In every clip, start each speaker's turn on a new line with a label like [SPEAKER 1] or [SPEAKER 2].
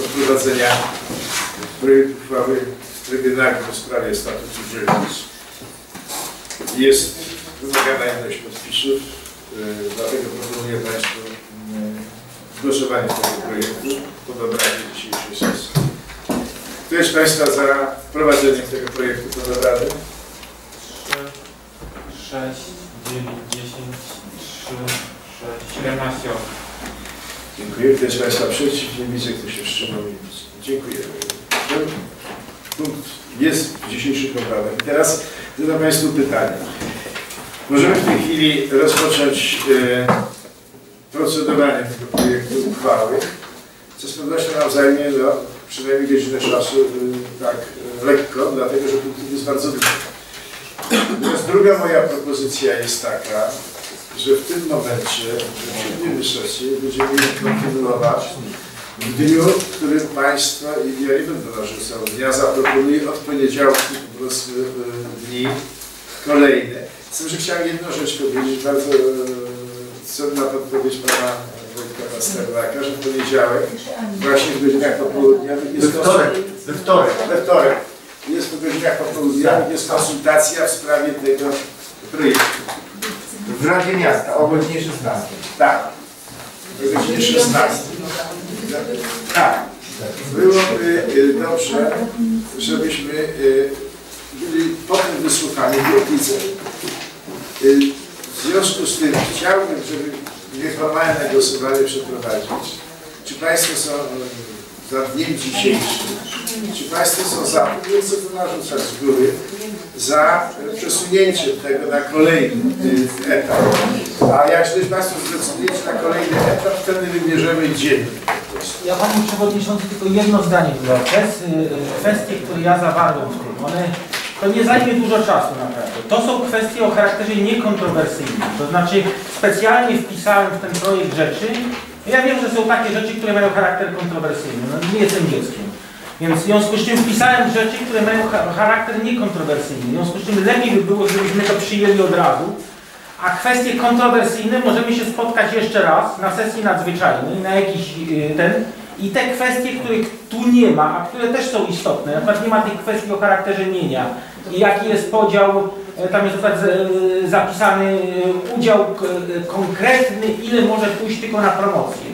[SPEAKER 1] do wprowadzenia projektu uchwały w trybie nagłym w sprawie statutu dzielnic. Jest wymagana ilość podpisów, y, dlatego proponuję Państwu y, głosowanie tego projektu pod obrazie dzisiejszej sesji. Kto jest Państwa za wprowadzeniem tego projektu pod obrady?
[SPEAKER 2] 3, 6, 9, 10, 3, 6, 17 osób.
[SPEAKER 1] Dziękuję. Kto jest Państwa przeciw? Nie widzę, kto się wstrzymał. Dziękuję. Ten punkt jest w dzisiejszych obradach. I teraz zadam Państwu pytanie. Możemy w tej chwili rozpocząć e, procedowanie tego projektu uchwały, co z pewnością nam zajmie no, przynajmniej godzinę czasu e, tak e, lekko, dlatego że punktów jest bardzo dużo. Natomiast druga moja propozycja jest taka, że w tym momencie w siódmej sesji będziemy kontynuować w dniu, w którym Państwo, i ja nie będę narzucał dnia, zaproponuję od poniedziałku po prostu e, dni kolejne. Z tym, że chciałem jedną rzecz powiedzieć, bardzo e, cenna podpowiedź pana Wojtka Pasterlaka, że w poniedziałek, właśnie w godzinach popołudniowych jest
[SPEAKER 3] We wtorek, we wtorek.
[SPEAKER 1] we wtorek jest w godzinach popołudniowych jest konsultacja w sprawie tego projektu.
[SPEAKER 3] W Radzie Miasta o godzinie 16.
[SPEAKER 1] Tak. O godzinie 16. Tak. Byłoby y, dobrze, żebyśmy y, byli po tym wysłuchaniu w Wielkice. Y, W związku z tym chciałbym, żeby nieformalne głosowanie przeprowadzić. Czy Państwo są za dniem dzisiejszym? Czy Państwo są za, nie chcę to narzucać z góry, za y, przesunięciem tego na kolejny y, etap? A jak się Państwo zdecydujecie na kolejny etap, wtedy wybierzemy dzień.
[SPEAKER 4] Ja Panie Przewodniczący tylko jedno zdanie było. Kwestie, kwestie, które ja zawarłem w tym, one, to nie zajmie dużo czasu naprawdę. To są kwestie o charakterze niekontrowersyjnym. To znaczy specjalnie wpisałem w ten projekt rzeczy. Ja wiem, że są takie rzeczy, które mają charakter kontrowersyjny. No, nie jestem dzieckiem. Więc w związku z czym wpisałem rzeczy, które mają cha- charakter niekontrowersyjny. W związku z czym lepiej by było, żebyśmy to przyjęli od razu. A kwestie kontrowersyjne możemy się spotkać jeszcze raz na sesji nadzwyczajnej, na jakiś y, ten. I te kwestie, których tu nie ma, a które też są istotne, na przykład nie ma tych kwestii o charakterze mienia i jaki jest podział, e, tam jest z- zapisany e, udział e, konkretny, ile może pójść tylko na promocję.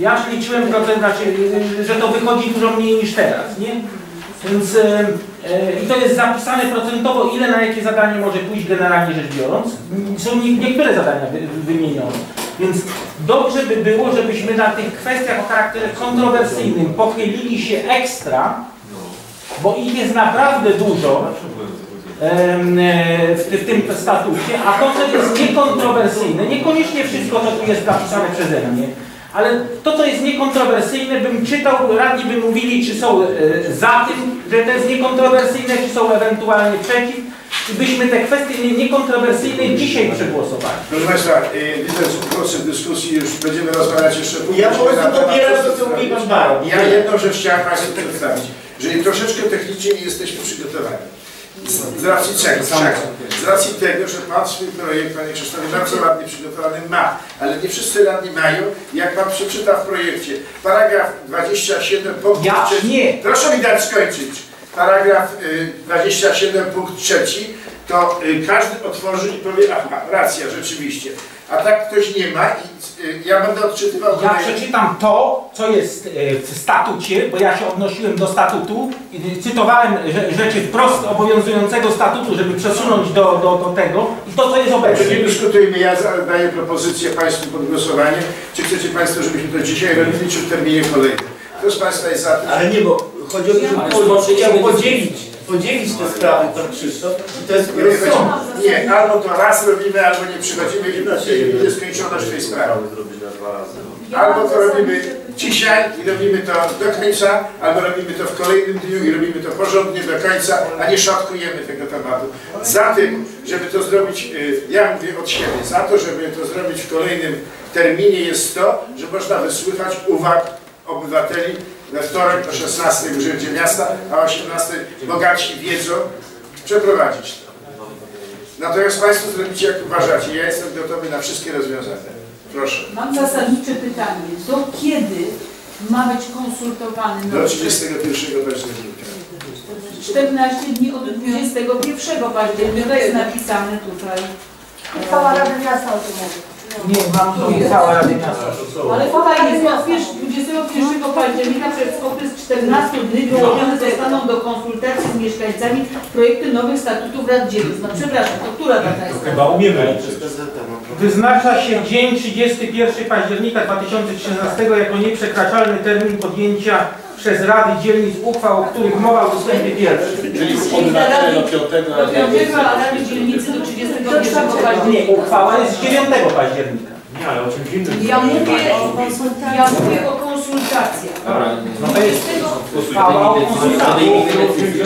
[SPEAKER 4] Ja liczyłem, y, że to wychodzi dużo mniej niż teraz, nie? Więc e, e, i to jest zapisane procentowo, ile na jakie zadanie może pójść generalnie rzecz biorąc. Są nie, niektóre zadania wy, wymienione. Więc dobrze by było, żebyśmy na tych kwestiach o charakterze kontrowersyjnym pochylili się ekstra, bo ich jest naprawdę dużo e, w, tym statucie, a to, co jest niekontrowersyjne, niekoniecznie wszystko, co tu jest napisane przeze mnie, ale to, co jest niekontrowersyjne, bym czytał, radni by mówili, czy są e, za tym, że to jest niekontrowersyjne, czy są ewentualnie przeciw, i byśmy te kwestie nie- niekontrowersyjne dzisiaj przegłosowali.
[SPEAKER 1] Proszę Państwa, y, widzę, w dyskusji już będziemy rozmawiać jeszcze później.
[SPEAKER 3] Ja po prostu popieram to, co mówi pan Baron.
[SPEAKER 1] Ja jedną rzecz chciałem Państwu przedstawić, że troszeczkę technicznie nie jesteśmy przygotowani. Z, z racji czego? Z racji tego, że Pan swój projekt, Panie Krzysztofie, bardzo ładnie przygotowany ma, ale nie wszyscy radni mają. Jak Pan przeczyta w projekcie, paragraf 27 punkt
[SPEAKER 4] Ja
[SPEAKER 1] trzeci-
[SPEAKER 4] nie.
[SPEAKER 1] Proszę mi dać skończyć. Paragraf y, 27 punkt trzeci, to y, każdy otworzy i powie, aha, racja, rzeczywiście. A tak ktoś nie ma i y, ja będę odczytywał
[SPEAKER 4] Ja
[SPEAKER 1] kolejne-
[SPEAKER 4] przeczytam to, co jest e, w statucie, bo ja się odnosiłem do statutu, i cytowałem rze- rzeczy wprost obowiązującego statutu, żeby przesunąć do, do, do tego i to, co jest obecne.
[SPEAKER 1] Czyli dyskutujmy, ja daję propozycję Państwu pod głosowanie. Czy chcecie Państwo, żebyśmy to dzisiaj robili, czy w terminie kolejnym? Kto z Państwa jest za tym?
[SPEAKER 3] Ale nie, bo chodzi o to, żeby podzielić, podzielić te sprawy, pan Krzysztof, i to jest
[SPEAKER 1] Nie, nie, albo to raz robimy, albo nie przychodzimy i i będzie skończoność tej sprawy. Albo to robimy dzisiaj i robimy to do końca, albo robimy to w kolejnym dniu i robimy to porządnie do końca, a nie szatkujemy tego tematu. Za tym, żeby to zrobić, y, ja mówię od siebie, za to, żeby to zrobić w kolejnym terminie jest to, że można wysłuchać uwag obywateli we wtorek o 16 w Urzędzie Miasta, a o 18 bogaci wiedzą przeprowadzić to. Natomiast Państwo zrobicie jak uważacie. Ja jestem gotowy na wszystkie rozwiązania. Proszę.
[SPEAKER 5] Mam zasadnicze pytanie. Do kiedy ma być konsultowany
[SPEAKER 1] Do
[SPEAKER 5] nowy
[SPEAKER 1] 31 października.
[SPEAKER 5] 14 dni od 21 października jest napisane tutaj.
[SPEAKER 6] Uchwała Rady Miasta o tym mówi.
[SPEAKER 4] Nie, mam tu uchwała Rady Miasta.
[SPEAKER 5] Ale tutaj jest od 21 października przez okres 14 dni wyłonione zostaną do konsultacji z mieszkańcami projekty nowych statutów rad dzielnic. No przepraszam, to która data jest?
[SPEAKER 3] Chyba umiemy.
[SPEAKER 4] Wyznacza się dzień 31 października 2013 jako nieprzekraczalny termin podjęcia przez Rady Dzielnic uchwał, o których mowa w ustępie pierwszym.
[SPEAKER 5] Czyli do 5, do 5, a Rady 31
[SPEAKER 4] Nie, uchwała jest z 9 października.
[SPEAKER 3] Nie, ale o czymś innym.
[SPEAKER 5] Ja mówię, ja mówię o konsultacjach.
[SPEAKER 2] Dobra,
[SPEAKER 4] No to jest uchwała o konsultacji.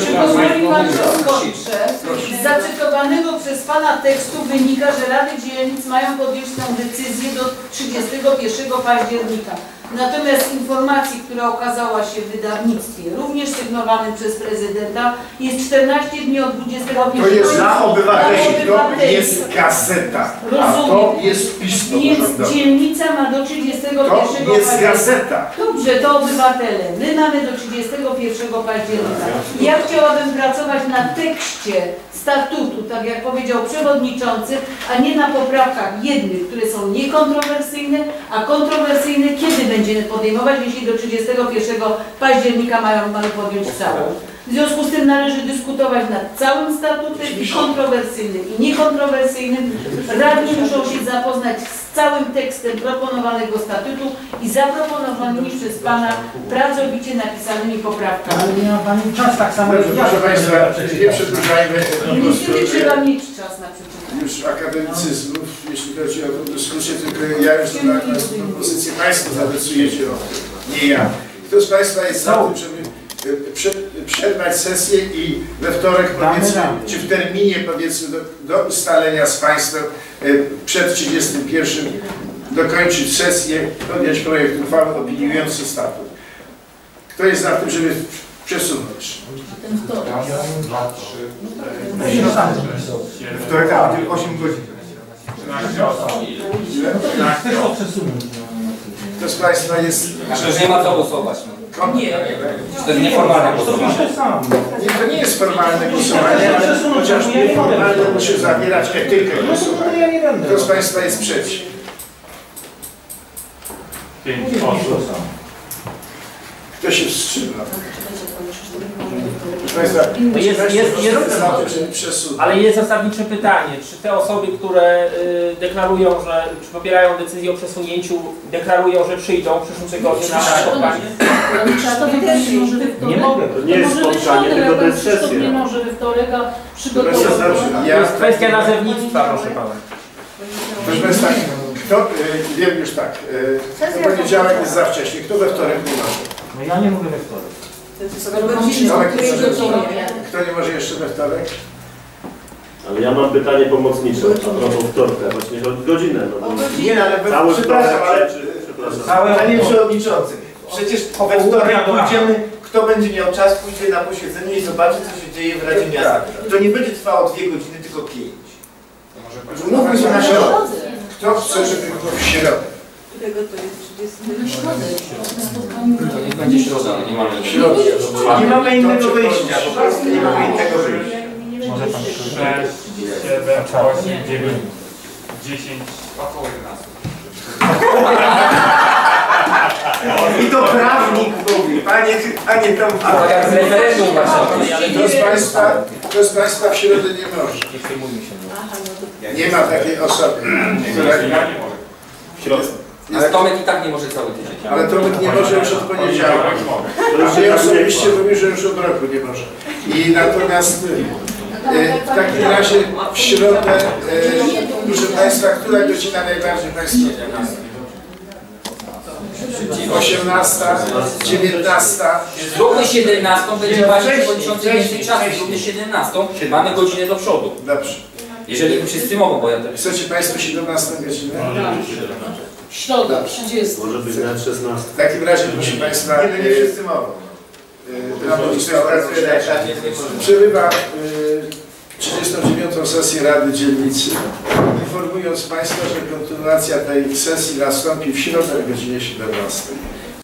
[SPEAKER 5] Czy pozwoli Pan, że skończę? Z zacytowanego przez Pana tekstu wynika, że Rady Dzielnic mają podjąć tę decyzję do 31 października. Natomiast z informacji, która okazała się w wydawnictwie, również sygnowanym przez prezydenta, jest 14 dni od 21
[SPEAKER 1] To jest
[SPEAKER 7] Dla obywateli,
[SPEAKER 1] to jest gazeta, a to
[SPEAKER 5] Rozumiem.
[SPEAKER 1] jest pismo
[SPEAKER 5] Więc dzielnica ma do 31
[SPEAKER 1] To jest
[SPEAKER 5] października. Dobrze, to obywatele. My mamy do 31 października. Ja chciałabym pracować na tekście statutu, tak jak powiedział przewodniczący, a nie na poprawkach jednych, które są niekontrowersyjne, a kontrowersyjne kiedy będziemy podejmować, jeśli do 31 października mają, mamy podjąć całą. W związku z tym należy dyskutować nad całym statutem i kontrowersyjnym i niekontrowersyjnym. Radni muszą się zapoznać z całym tekstem proponowanego statutu i zaproponowanymi przez Pana pracowicie napisanymi poprawkami.
[SPEAKER 4] Ale nie ma Pani czas tak samo
[SPEAKER 1] Dobrze,
[SPEAKER 4] jak ja.
[SPEAKER 1] proszę Państwa, nie przedłużajmy.
[SPEAKER 5] Niestety trzeba mieć czas na przeczytanie.
[SPEAKER 1] już akademicyzmów, jeśli chodzi o tę dyskusję, tylko ja już Państwu propozycję, Państwo zadecydujecie o tym, nie ja. Kto z Państwa jest za tym, żeby przerwać sesję i we wtorek powiedzmy, czy w terminie powiedzmy do, do ustalenia z Państwem e, przed 31 dokończyć sesję, podjąć projekt uchwały opiniujący statut. Kto jest za tym, żeby przesunąć?
[SPEAKER 5] Ten wtorek.
[SPEAKER 2] dwa, trzy, siedem,
[SPEAKER 7] Wtorek, a tylko 8 godzin.
[SPEAKER 2] 13 osób.
[SPEAKER 1] Ile?
[SPEAKER 4] Też to przesunąć.
[SPEAKER 1] Kto z Państwa jest
[SPEAKER 8] Przecież nie ma co głosować. No.
[SPEAKER 5] Nie.
[SPEAKER 8] To jest nieformalne
[SPEAKER 4] To
[SPEAKER 8] głosowanie.
[SPEAKER 1] Nie, to nie jest formalne głosowanie, ale chociaż nieformalne musi zawierać etykę
[SPEAKER 4] No to
[SPEAKER 1] głosowania.
[SPEAKER 4] będę.
[SPEAKER 1] Kto z Państwa jest przeciw?
[SPEAKER 2] pięć osób.
[SPEAKER 1] Kto się wstrzymał?
[SPEAKER 3] Jest- jest- jest-. Ale jest zasadnicze pytanie, czy te osoby, które y, deklarują, że czy popierają decyzję o przesunięciu, deklarują, że przyjdą w przyszłym tygodniu na spotkanie? Nie mogę.
[SPEAKER 5] To nie jest spotkanie, tylko to jest sesja. Nie może we wtorek, a przygotować.
[SPEAKER 3] To
[SPEAKER 1] ja-
[SPEAKER 3] jest kwestia nazewnictwa, proszę pana.
[SPEAKER 1] Proszę Państwa, kto, y, wiem już tak, y, w poniedziałek jest za wcześnie, kto we wtorek nie może?
[SPEAKER 4] No ja nie mogę we wtorek.
[SPEAKER 1] Kto nie może jeszcze we wtorek?
[SPEAKER 9] Ale ja mam pytanie pomocnicze a propos wtorka, właśnie o godzinę. No, bo
[SPEAKER 7] Nie, ale
[SPEAKER 9] cały
[SPEAKER 7] przepraszam, ale
[SPEAKER 9] przepraszam.
[SPEAKER 7] Panie Przewodniczący, przecież we wtorek pójdziemy, kto będzie miał czas, pójdzie na posiedzenie i zobaczy, co się dzieje w Radzie Miasta. To nie będzie trwało dwie godziny, tylko pięć. Umówmy się na środę.
[SPEAKER 1] Kto chce, żeby było w środę?
[SPEAKER 8] To niech będzie środa, ale nie mamy.
[SPEAKER 1] W środę.
[SPEAKER 7] Nie mamy innego wyjścia, po prostu nie mamy innego wyjścia.
[SPEAKER 4] Może pan
[SPEAKER 2] 6, 7, 8, 9, 10, około 11.
[SPEAKER 7] I to prawnik mówi, panie, panie
[SPEAKER 8] A to
[SPEAKER 7] Tomku.
[SPEAKER 8] jak z referendum
[SPEAKER 1] z Państwa, z Państwa w środę nie może?
[SPEAKER 8] Nie przejmujmy się.
[SPEAKER 1] Nie ma takiej osoby, która...
[SPEAKER 2] Ja nie
[SPEAKER 8] Ale Tomek i tak nie może cały tydzień.
[SPEAKER 1] Ale Tomek nie może już od.
[SPEAKER 2] Poniedziałek
[SPEAKER 1] ja osobiście mówię, że już od roku nie może. I natomiast e, w takim razie w środę, e, proszę Państwa, która godzina najbardziej Państwa? 18, 19.
[SPEAKER 8] Zróbmy 17, będzie Pani Przewodniczący więcej czasu. Zróbmy 17, mamy godzinę do przodu.
[SPEAKER 1] Dobrze.
[SPEAKER 8] Jeżeli wszyscy mogą, bo ja też.
[SPEAKER 1] Chcecie Państwo 17 godzinę?
[SPEAKER 5] Środa, 30.
[SPEAKER 9] Może być nawet 16.
[SPEAKER 1] W takim razie, proszę Państwa,
[SPEAKER 7] Nie, nie wszyscy mogą.
[SPEAKER 1] e, Rada Ustawa Przerywa y, 39. sesję Rady Dzielnicy, informując Państwa, że kontynuacja tej sesji nastąpi w środę o godzinie 17.